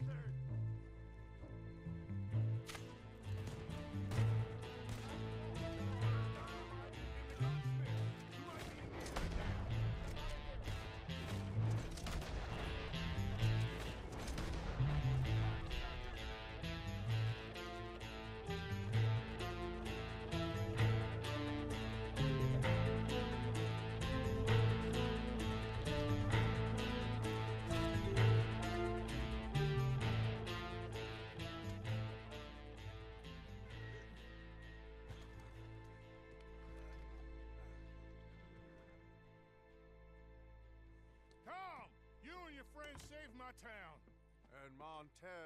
bastard! in Montana.